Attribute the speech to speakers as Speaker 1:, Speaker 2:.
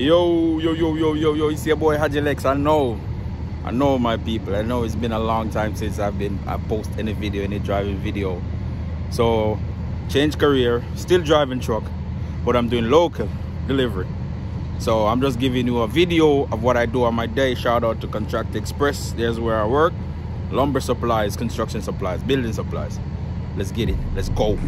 Speaker 1: Yo, yo, yo, yo, yo, yo, it's your boy Hadjilexx. I know, I know my people. I know it's been a long time since I've been, I post any video, any driving video. So, change career, still driving truck, but I'm doing local delivery. So I'm just giving you a video of what I do on my day. Shout out to Contract Express. There's where I work. Lumber supplies, construction supplies, building supplies. Let's get it. Let's go.